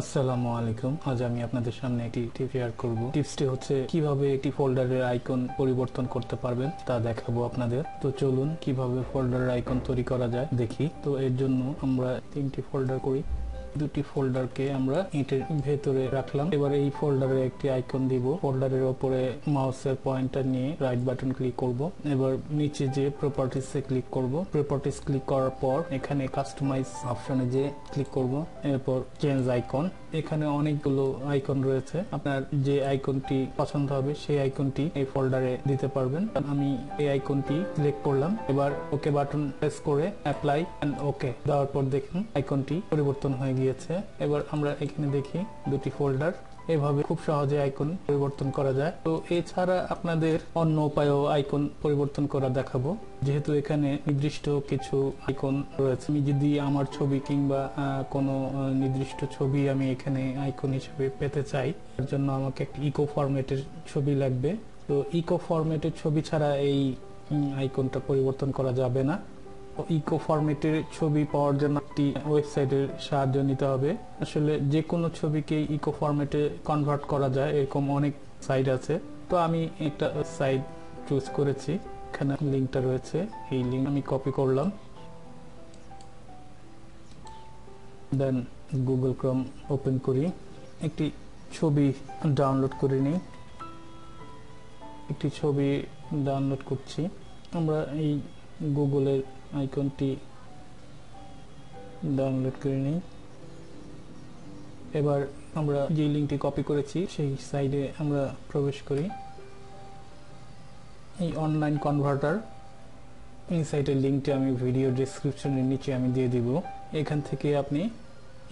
আসসালামু আলাইকুম। আজ আমি আপনাদের সামনে একটি টিপ শেয়ার করব। টিপসটি হচ্ছে, কীভাবে একটি ফোল্ডারের আইকন পরিবর্তন করতে পারবেন তা দেখাবো আপনাদের। তো চলুন, কীভাবে ফোল্ডারের আইকন তৈরি করা যায় দেখি। তো এর জন্য আমরা তিনটি ফোল্ডার করি। দুটি ফোল্ডারকে আমরা ইটের ভেতরে রাখলাম। এবার এই ফোল্ডারে একটি আইকন দিব। ফোল্ডারের ওপরে মাউসের পয়েন্টার নিয়ে রাইট বাটন ক্লিক করব। এবার নিচে যে প্রপার্টিস ক্লিক করব প্রপার্টিস ক্লিক করার পর এখানে কাস্টমাইজ অপশনে যে ক্লিক করব, এরপর চেঞ্জ আইকন এখানে অনেকগুলো আইকন রয়েছে। আপনার যে আইকনটি পছন্দ হবে, সেই আইকনটি এই ফোল্ডারে দিতে পারবেন। আমি এই আইকনটি সিলেক্ট করলাম। এবার ওকে বাটন প্রেস করে অ্যাপ্লাই এন্ড ওকে দেওয়ার পর দেখুন আইকনটি পরিবর্তন হয়ে গিয়েছে এবার আমরা এখানে দেখি দুটি ফোল্ডার এভাবে খুব সহজে আইকন পরিবর্তন করা যায়। তো এছাড়া আপনাদের অন্য উপায়ও আইকন পরিবর্তন করা দেখাবো। যেহেতু এখানে নির্দিষ্ট কিছু আইকন রয়েছে। আমি যদি আমার ছবি কিংবা কোনো নির্দিষ্ট ছবি আমি এখানে আইকন হিসেবে পেতে চাই, তার জন্য আমাকে একটা ইকো ফরম্যাটের ছবি লাগবে। তো ইকো ফরম্যাটের ছবি ছাড়া এই আইকনটা পরিবর্তন করা যাবে না। ইকো ফরম্যাটের ছবি পাওয়ার জন্য একটি ওয়েবসাইটের সাহায্য নিতে হবে। আসলে যে কোনো ছবিকে ইকো ফরম্যাটে কনভার্ট করা যায়, এরকম অনেক সাইট আছে। তো আমি একটা সাইট চুজ করেছি, এখানে লিঙ্কটা রয়েছে, এই লিঙ্ক আমি কপি করলাম। দেন গুগল ক্রম ওপেন করি। একটি ছবি ডাউনলোড করে নিই। একটি ছবি ডাউনলোড করছি। আমরা এই গুগলের আইকনটি ডাউনলোড করে নিই এবার আমরা যে লিঙ্কটি কপি করেছি, সেই সাইডে আমরা প্রবেশ করি। এই অনলাইন কনভার্টার এই সাইটের লিঙ্কটি আমি ভিডিও ডিসক্রিপশনের নিচে আমি দিয়ে দিব। এখান থেকে আপনি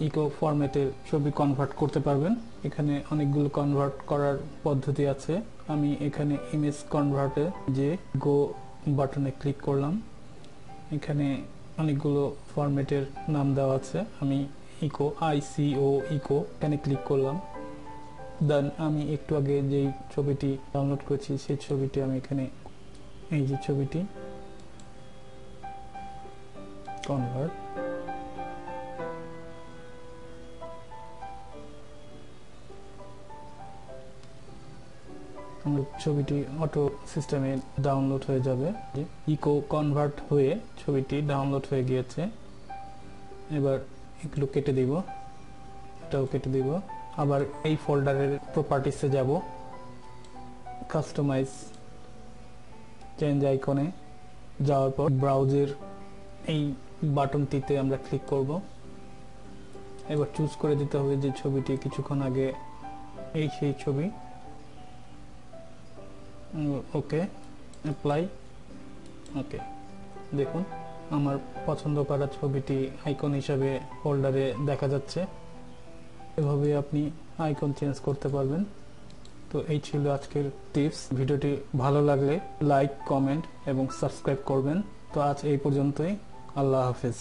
ইকো ফরম্যাটের ছবি কনভার্ট করতে পারবেন। এখানে অনেকগুলো কনভার্ট করার পদ্ধতি আছে। আমি এখানে ইমেজ কনভার্টে যে গো বাটনে ক্লিক করলাম। এখানে অনেকগুলো ফরম্যাটের নাম দেওয়া আছে। আমি ইকো আইসিও ইকো এখানে ক্লিক করলাম। দেন আমি একটু আগে যেই ছবিটি ডাউনলোড করেছি, সেই ছবিটি আমি এখানে, এই যে ছবিটি কনভার্ট ছবিটি অটো সিস্টেমে ডাউনলোড হয়ে যাবে। ইকো কনভার্ট হয়ে ছবিটি ডাউনলোড হয়ে গিয়েছে। এবার এগুলো কেটে দিব। এটাও কেটে দিব। আবার এই ফোল্ডারের প্রপার্টিসে যাব। কাস্টমাইজ চেঞ্জ আইকনে যাওয়ার পর ব্রাউজের এই বাটনটিতে আমরা ক্লিক করব। এবার চুজ করে দিতে হবে যে ছবিটি কিছুক্ষণ আগে এই সেই ছবি। ওকে অ্যাপ্লাই ওকে দেখুন, আমার পছন্দ করা ছবিটি আইকন হিসাবে ফোল্ডারে দেখা যাচ্ছে। এভাবে আপনি আইকন চেঞ্জ করতে পারবেন। তো এই ছিল আজকের টিপস ভিডিওটি ভালো লাগলে লাইক কমেন্ট এবং সাবস্ক্রাইব করবেন। তো আজ এই পর্যন্তই। আল্লাহ হাফিজ।